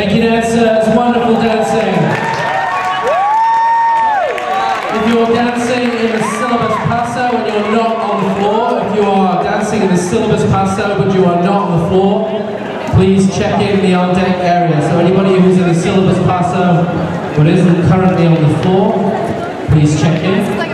Thank you, dancers. Wonderful dancing. If you're dancing in the syllabus paso, and you're not on the floor, if you are dancing in the syllabus paso, but you are not on the floor, please check in the on deck area. So anybody who's in the syllabus paso but isn't currently on the floor, please check in.